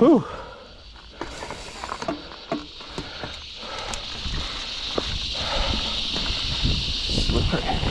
Whew. Slippery.